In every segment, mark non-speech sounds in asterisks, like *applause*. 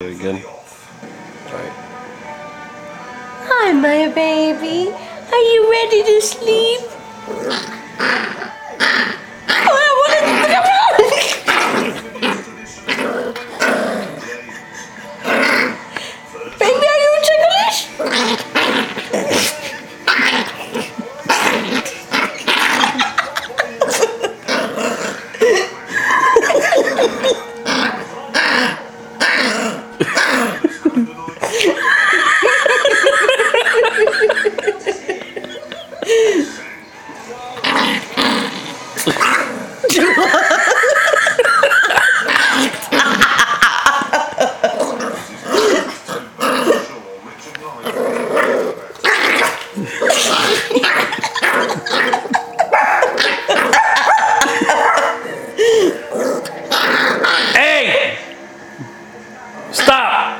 Again. Alright. Hi, my baby. Are you ready to sleep? Oh, I wanna- Baby, are you ticklish? Hey! Stop!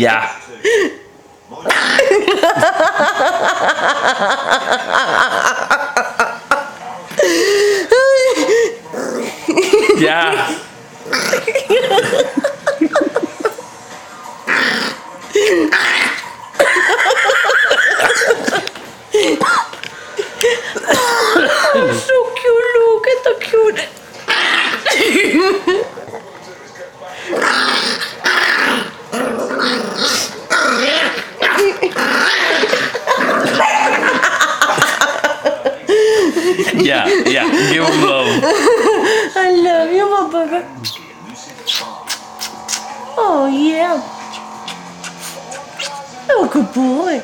Yeah. *laughs* Yeah. *laughs* Yeah. Yeah. Give him love. *laughs* I love you, my baby. Oh, yeah. Oh. Good boy.